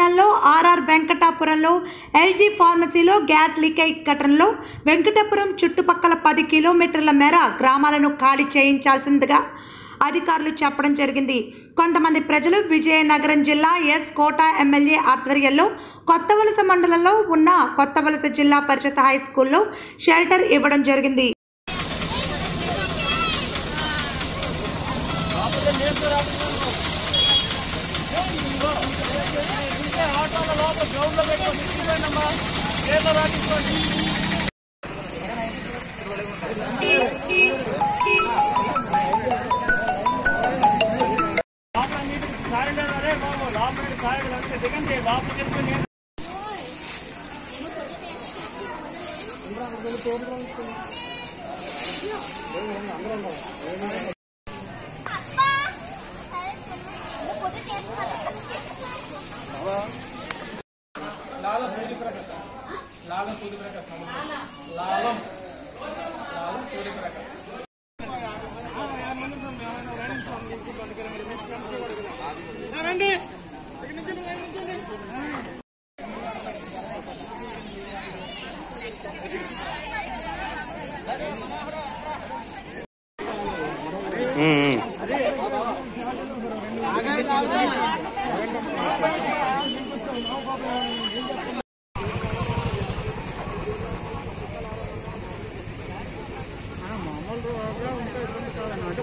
విశాఖపట్నంలో ఆర్ఆర్ వెంకటాపురంలో ఎల్జీ ఫార్మసీలో గ్యాస్ లీక్ అయి ఘటనలో వెంకటాపురం చుట్టుపక్కల పది కిలోమీటర్ల మేర గ్రామాలను ఖాళీ చేయించాల్సిందిగా అధికారులు చెప్పడం జరిగింది. కొంతమంది ప్రజలు విజయనగరం జిల్లా ఎస్ కోట ఎమ్మెల్యే ఆధ్వర్యంలో కొత్తవలస మండలంలో ఉన్న కొత్తవలస జిల్లా పరిషత్ హై స్కూల్లో షెల్టర్ ఇవ్వడం జరిగింది. గ్రౌండ్లో పెట్టుకొని ఇచ్చిపోయిందమ్మా పేపర్ రాసుకోండి అందరం Hello? లాలం సూర్యప్రకాశ్ లాలం. లాలం. సూర్యప్రకాశ్ రండి. అదే. ఇబ్బందిగా ఉంటే ఇబ్బంది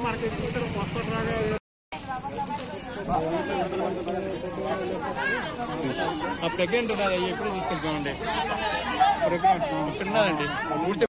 ప్రెగ్నెంట్ ఉన్నదా ఎప్పుడు తీసుకెళ్తామండి ప్రెగ్నెంట్ చిన్నదండి ఊడితే